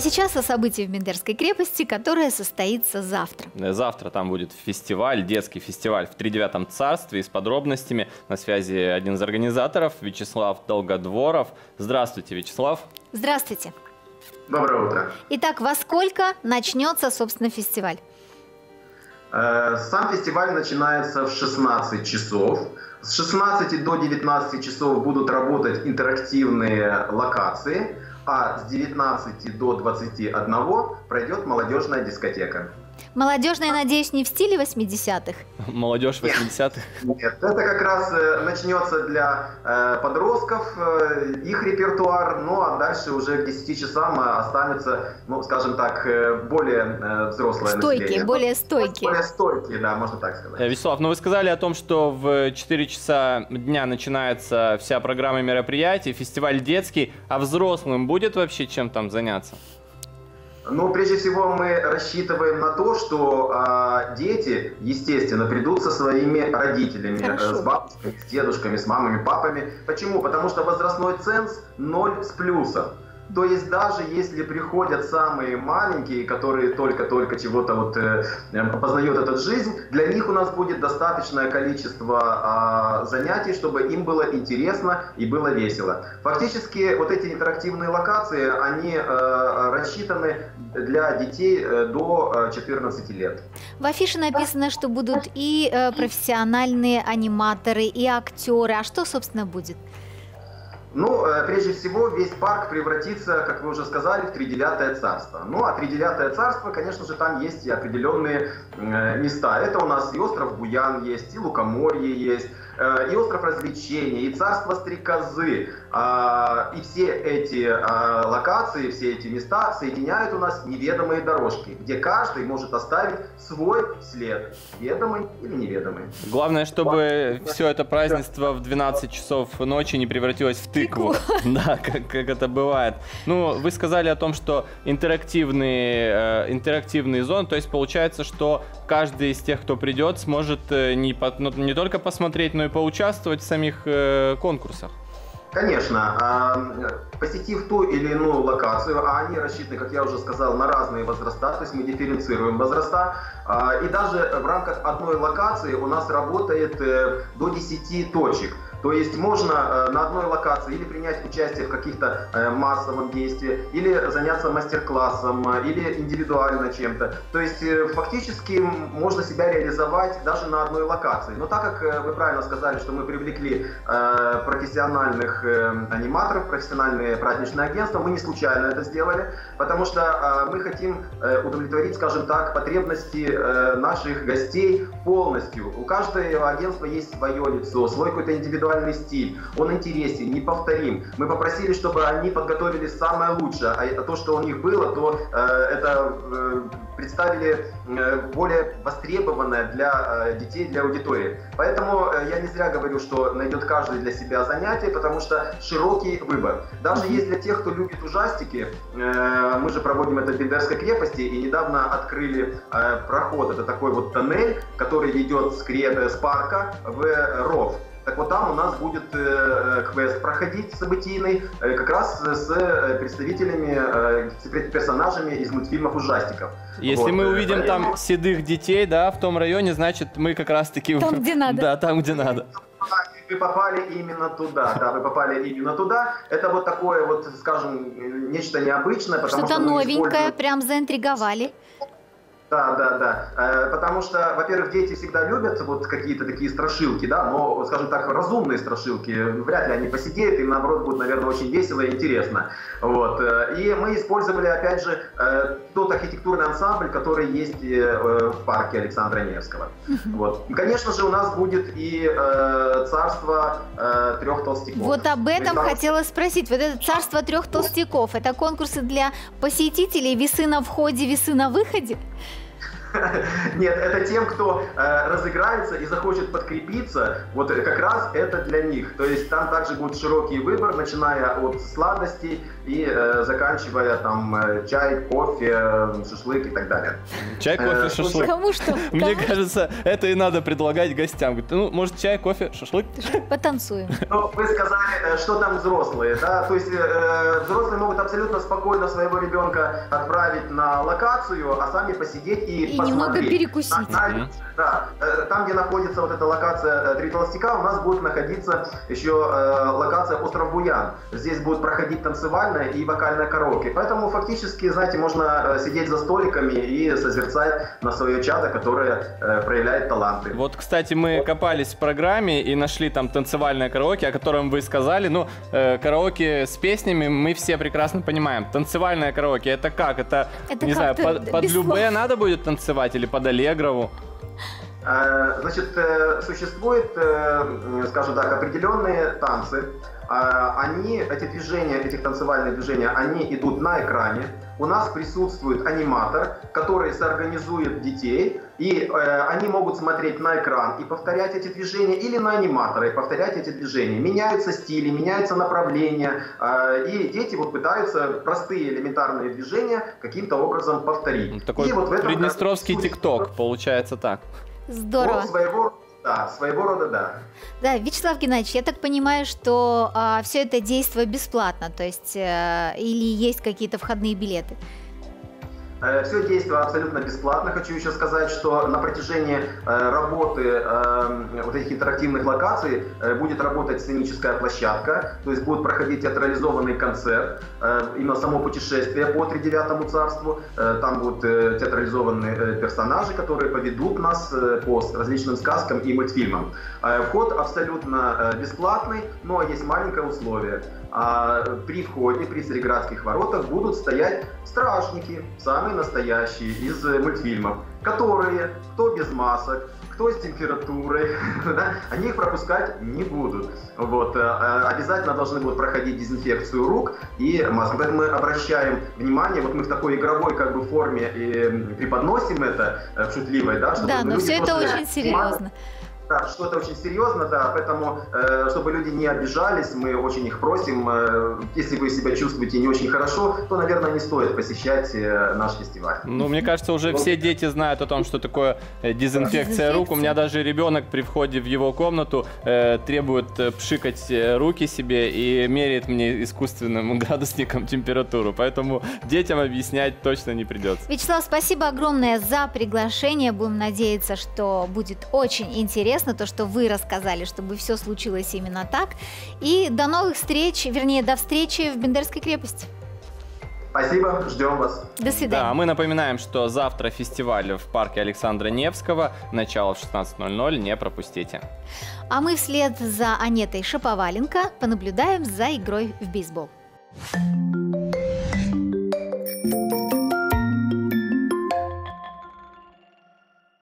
А сейчас о событии в Бендерской крепости, которое состоится завтра. Завтра там будет фестиваль, детский фестиваль в Тридевятом царстве. И с подробностями на связи один из организаторов, Вячеслав Долгодворов. Здравствуйте, Вячеслав. Здравствуйте. Доброе утро. Итак, во сколько начнется, собственно, фестиваль? Э, сам фестиваль начинается в 16 часов. С 16 до 19 часов будут работать интерактивные локации, а с 19 до 21 пройдет молодежная дискотека. Молодежная, надеюсь, не в стиле 80-х? Молодежь 80-х? Нет, это как раз э, начнется для э, подростков, э, их репертуар, ну а дальше уже к 10 часам останется, ну, скажем так, более взрослое стойкие, население. Более стойкие, Более стойкие, да, можно так сказать. Вячеслав, ну вы сказали о том, что в 4 часа дня начинается вся программа мероприятий, фестиваль детский, а взрослым будет вообще чем там заняться? Ну, прежде всего, мы рассчитываем на то, что э, дети, естественно, придут со своими родителями, э, с бабушками, с дедушками, с мамами, папами. Почему? Потому что возрастной ценз 0 с плюсом. То есть даже если приходят самые маленькие, которые только-только чего-то вот э, познают эту жизнь, для них у нас будет достаточное количество э, занятий, чтобы им было интересно и было весело. Фактически вот эти интерактивные локации, они э, рассчитаны для детей э, до 14 э, лет. В афише написано, что будут и э, профессиональные аниматоры, и актеры. А что, собственно, будет? Ну, э, прежде всего, весь парк превратится, как вы уже сказали, в Тридевятое царство. Ну, а Тридевятое царство, конечно же, там есть и определенные э, места. Это у нас и остров Буян есть, и Лукоморье есть, и остров развлечений, и царство стрекозы. А, и все эти а, локации, все эти места соединяют у нас неведомые дорожки, где каждый может оставить свой след, ведомый или неведомый. Главное, чтобы все это празднество в 12 часов ночи не превратилось в тыкву. Да, как, как это бывает. Ну, вы сказали о том, что интерактивный, э, интерактивный зон, то есть получается, что каждый из тех, кто придет, сможет э, не, ну, не только посмотреть, но и поучаствовать в самих э, конкурсах. Конечно. А, посетив ту или иную локацию, а они рассчитаны, как я уже сказал, на разные возраста, то есть мы дифференцируем возраста, а, и даже в рамках одной локации у нас работает э, до 10 точек. То есть можно э, на одной локации или принять участие в каких-то э, массовом действии, или заняться мастер-классом, э, или индивидуально чем-то. То есть фактически можно себя реализовать даже на одной локации. Но так как вы правильно сказали, что мы привлекли профессиональных аниматоров, профессиональные праздничные агентства, мы не случайно это сделали, потому что мы хотим удовлетворить, скажем так, потребности наших гостей полностью. У каждого агентства есть свое лицо, свой какой-то индивидуальный индивидуальный стиль, он интересен, неповторим. Мы попросили, чтобы они подготовили самое лучшее, а то, что у них было, то э, это э, представили э, более востребованное для э, детей, для аудитории. Поэтому э, я не зря говорю, что найдет каждый для себя занятие, потому что широкий выбор. Даже есть для тех, кто любит ужастики, э, мы же проводим это в Бендерской крепости и недавно открыли э, проход, это такой вот тоннель, который ведет с, креп... с парка в ров. Так вот там у нас будет э, квест проходить событийный э, как раз с э, представителями, э, с персонажами из мультфильмов ужастиков. Если вот, мы э, увидим там седых детей, да, в том районе, значит мы как раз таки... Там, где надо. Да, там, где надо. Вы попали именно туда, да, вы попали именно туда. Это вот такое вот, скажем, нечто необычное. Что-то новенькое, используем... прям заинтриговали. Да, да, да. Э, потому что, во-первых, дети всегда любят вот какие-то такие страшилки, да, но, скажем так, разумные страшилки. Вряд ли они посидеют, им наоборот будет, наверное, очень весело и интересно. Вот. Э, и мы использовали, опять же, э, тот архитектурный ансамбль, который есть в парке Александра Невского. Вот. Конечно же, у нас будет и царство трех толстяков. Вот об этом там... хотела спросить. Вот это царство трех толстяков, это конкурсы для посетителей, весы на входе, весы на выходе? Нет, это тем, кто э, разыграется и захочет подкрепиться, вот как раз это для них. То есть там также будет широкий выбор, начиная от сладостей и э, заканчивая там э, чай, кофе, шашлык и так далее. Чай, кофе, э, шашлык. Кому что? Мне кажется, это и надо предлагать гостям. Говорит, ну, может, чай, кофе, шашлык? Потанцуем. Ну, вы сказали, э, что там взрослые, да? То есть э, взрослые могут абсолютно спокойно своего ребенка отправить на локацию, а сами посидеть и, И посмотреть. немного перекусить. На- на- да, э, там, где находится вот эта локация э, Три толстяка, у нас будет находиться еще э, локация Остров Буян. Здесь будет проходить танцевальная и вокальная караоке. Поэтому фактически, знаете, можно сидеть за столиками и созерцать на свое чадо, которое проявляет таланты. Вот, кстати, мы копались в программе и нашли там танцевальное караоке, о котором вы сказали. Ну, караоке с песнями мы все прекрасно понимаем. Танцевальное караоке это как? Это, Это не знаю, под, под любе слов. надо будет танцевать или под Аллегрову? Э, Значит, э, существуют, э, скажем так, определенные танцы. Они, эти движения, этих танцевальных движений, они идут на экране. У нас присутствует аниматор, который соорганизует детей, и э, они могут смотреть на экран и повторять эти движения, или на аниматора и повторять эти движения. Меняются стили, меняются направления, э, и дети вот пытаются простые элементарные движения каким-то образом повторить. Такой И вот в этом приднестровский тикток, получается так. Здорово. Ну, своего, да, своего рода, да. Да, Вячеслав Геннадьевич, я так понимаю, что все это действие бесплатно, то есть э, или есть какие-то входные билеты. Все действие абсолютно бесплатно. Хочу еще сказать, что на протяжении э, работы э, вот этих интерактивных локаций э, будет работать сценическая площадка, то есть будет проходить театрализованный концерт, э, именно само путешествие по Тридевятому царству. Э, Там будут э, театрализованные э, персонажи, которые поведут нас э, по различным сказкам и мультфильмам. Э, Вход абсолютно э, бесплатный, но есть маленькое условие. А при входе, при Цареградских воротах будут стоять стражники, самые настоящие из э, мультфильмов, которые, кто без масок, кто с температурой, да, они их пропускать не будут. Вот, э, э, обязательно должны будут проходить дезинфекцию рук и маски. Поэтому мы обращаем внимание, вот мы в такой игровой как бы форме и преподносим это в шутливой, да, чтобы Да, но все это очень серьезно. Да, что это очень серьезно, да, поэтому, э, чтобы люди не обижались, мы очень их просим, э, если вы себя чувствуете не очень хорошо, то, наверное, не стоит посещать э, наш фестиваль. Ну, мне кажется, уже все дети знают о том, что такое дезинфекция рук. У меня даже ребенок при входе в его комнату э, требует пшикать руки себе и меряет мне искусственным градусником температуру. Поэтому детям объяснять точно не придется. Вячеслав, спасибо огромное за приглашение. Будем надеяться, что будет очень интересно то, что вы рассказали, чтобы все случилось именно так. И до новых встреч, вернее, до встречи в Бендерской крепости. Спасибо, ждем вас. До Да, свидания. мы напоминаем, что завтра фестиваль в парке Александра Невского. Начало в 16.00, не пропустите. А мы вслед за Анетой Шаповаленко понаблюдаем за игрой в бейсбол.